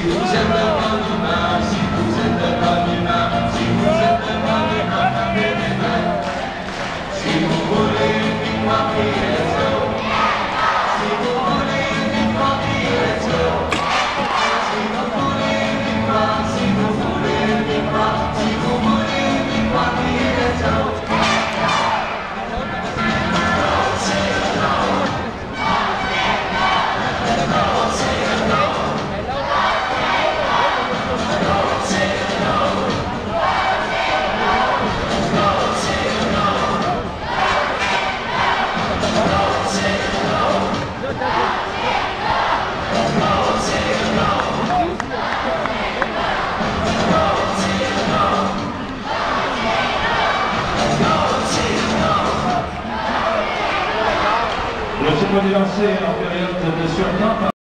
幸福山的帕米尔，幸福山的帕米尔，幸福山的帕米尔，美美美。幸福茉莉映花海。Le second est lancé en période de surtemps